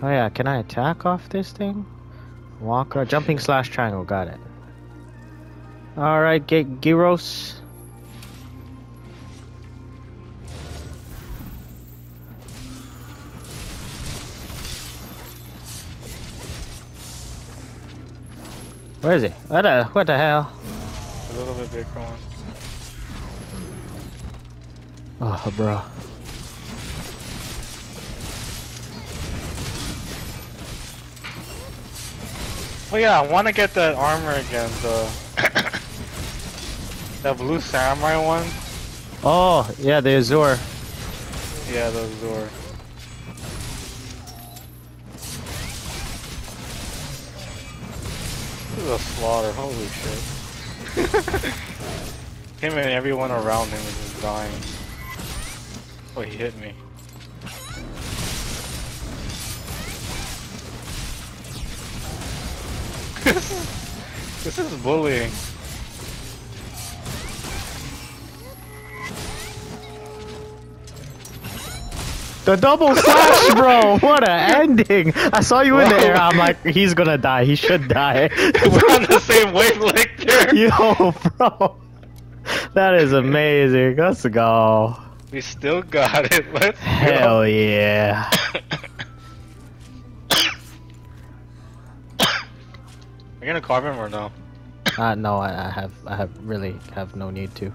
Oh yeah, can I attack off this thing? Walker, jumping slash triangle, got it. Alright, get Gyros. Where is he? What the, what the hell? A little bit big for one. Oh, bro. Oh yeah, I want to get that armor again, the that blue samurai one. Oh, yeah, the Azure. Yeah, the Azure. This is a slaughter. Holy shit. him and everyone around him is just dying. Oh, he hit me. this is bullying. The double slash, bro! What an ending! I saw you in the air. I'm like, he's gonna die. He should die. We're on the same wavelength here. Yo, bro. That is amazing. Let's go. We still got it. Let's Hell yeah. Are you gonna carve him or no? Uh, no, I, I have, I have really have no need to.